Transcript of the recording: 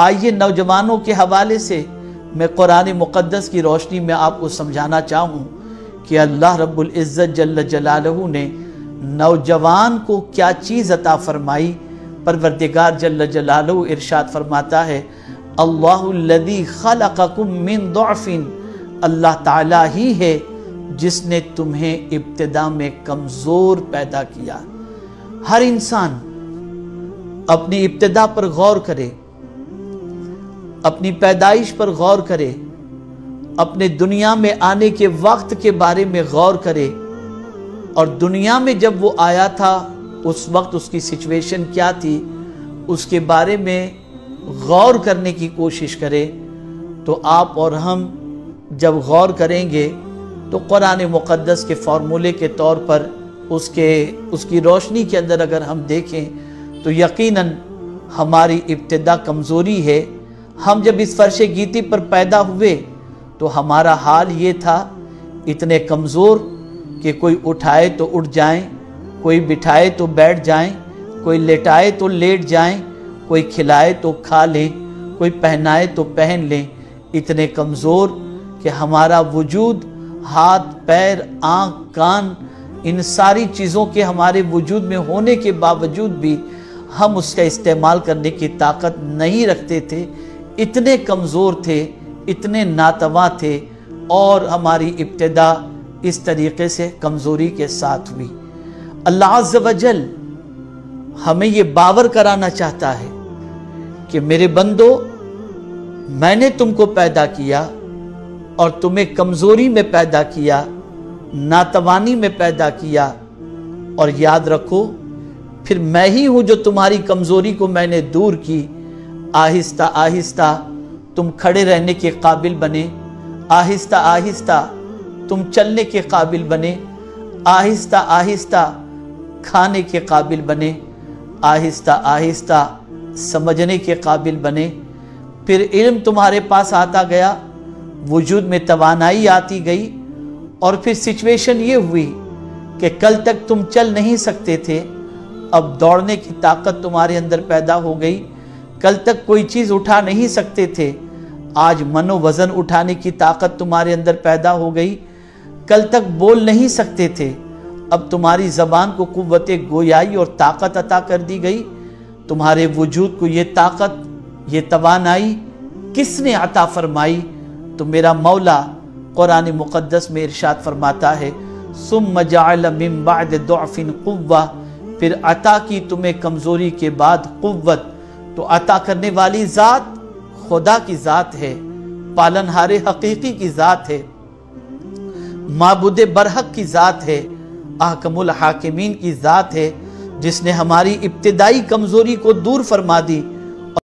आइए नौजवानों के हवाले से मैं कुरान मुक़दस की रोशनी में आपको समझाना चाहूँ कि अल्लाह रब्बुल इज़्ज़त जल्ल जलालहू ने नौजवान को क्या चीज़ अता फरमाई? परवरदिगार जल्ल जलालहू इरशाद फरमाता है, अल्लाहुल्लज़ी खलक़कुम मिन दुअफ़िन अल्लाह ताला ही है जिसने तुम्हें इब्तदा में कमज़ोर पैदा किया। हर इंसान अपनी इब्तदा पर गौर करे अपनी पैदाइश पर गौर करे, अपने दुनिया में आने के वक्त के बारे में गौर करे। और दुनिया में जब वो आया था, उस वक्त उसकी सिचुएशन क्या थी, उसके बारे में गौर करने की कोशिश करे तो आप और हम जब गौर करेंगे तो कुरान मुक़दस के फार्मूले के तौर पर उसके, उसकी रोशनी के अंदर अगर हम देखें तो यकीनन हमारी इब्तदा कमज़ोरी है। हम जब इस फर्श गीती पर पैदा हुए तो हमारा हाल ये था इतने कमज़ोर कि कोई उठाए तो उठ जाएँ, कोई बिठाए तो बैठ जाएँ, कोई लेटाए तो लेट जाएँ, कोई खिलाए तो खा लें कोई पहनाए तो पहन लें इतने कमज़ोर कि हमारा वजूद हाथ पैर आँख कान इन सारी चीज़ों के हमारे वजूद में होने के बावजूद भी हम उसका इस्तेमाल करने की ताकत नहीं रखते थे इतने कमज़ोर थे, इतने नातवा थे और हमारी इब्तदा इस तरीके से कमज़ोरी के साथ हुई। अल्लाह वजल हमें ये बावर कराना चाहता है कि मेरे बंदो, मैंने तुमको पैदा किया और तुम्हें कमज़ोरी में पैदा किया, नातवानी में पैदा किया और याद रखो, फिर मैं ही हूँ जो तुम्हारी कमज़ोरी को मैंने दूर की आहिस्ता आहिस्ता, तुम खड़े रहने के काबिल बने। आहिस्ता आहिस्ता, तुम चलने के काबिल बने। आहिस्ता आहिस्ता, खाने के काबिल बने। आहिस्ता आहिस्ता, समझने के काबिल बने। फिर इल्म तुम्हारे पास आता गया। वजूद में तवानाई आती गई। और फिर सिचुएशन ये हुई कि कल तक तुम चल नहीं सकते थे। अब दौड़ने की ताकत तुम्हारे अंदर पैदा हो गई। कल तक कोई चीज़ उठा नहीं सकते थे। आज मनोवजन उठाने की ताकत तुम्हारे अंदर पैदा हो गई। कल तक बोल नहीं सकते थे। अब तुम्हारी ज़बान को कुत गोयाई और ताकत अता कर दी गई। तुम्हारे वजूद को ये ताकत, ये तवानाई किसने अता फरमाई? तो मेरा मौला कुरान मुक़दस में इरशाद फरमाता है सुम मजालमिन कुव्वा। फिर अता की तुम्हें कमज़ोरी के बाद कुव्वत तो अता करने वाली ज़ात खुदा की ज़ात है, पालनहारे हकीकी की ज़ात है, मबुद बरहक की ज़ात है आहकमुल हाकिमीन की ज़ात है, जिसने हमारी इब्तदाई कमज़ोरी को दूर फरमा दी